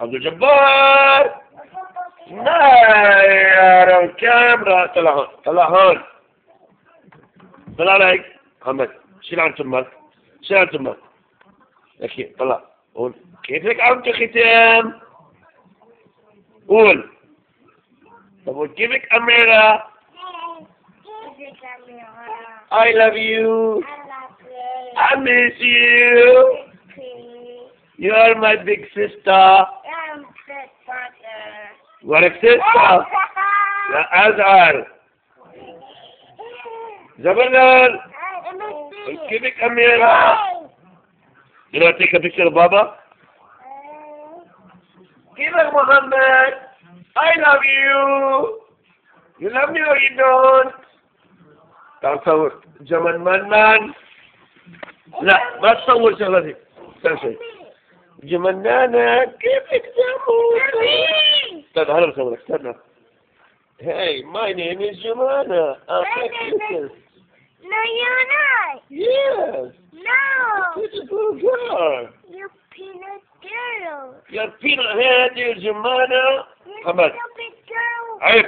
عبد الجبار. لا يا الكاميرا طلع هون طلع هون طلع عليك. محمد شيل عن تمك شيل عن تمك أخي طلع قول. كيفك عم تختم قول. طب قول كيفك أميرة؟ I love you. I miss you. You are my big sister. ولك sister يا أزعر زبلل كيفك أميرة دلوقتي of بابا۔ كيفك محمد I love you. You love me or you don't. تعال صور جمال منان لا ما تصور شغلتي استنى شوي جمنانة كيفك جمال أستاذ هلا استنى استنى هاي ماي نيم از جمانا ماي نيم از No, you're not. Yes. No. This is a little girl. You're peanut girl. Your peanut head is your mother. You're a stupid girl. Ah!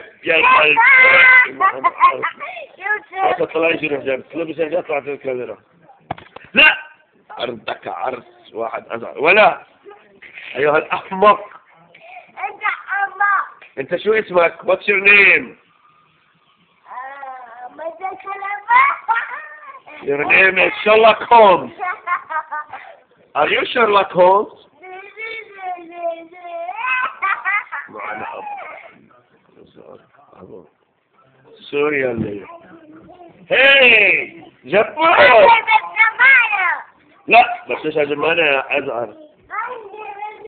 I'm a girl. تطلعين جنب تلبس شيء يطلع في الكاميرا لا اردك عرس واحد ازعل ولا أيها الأحمق أمك أنت شو اسمك؟ Name? ماذا كلامك Your name is Sherlock Holmes. Are you Sherlock Holmes? سوريا اللي هاي جبار لا بس إيش يا جماعة أزعر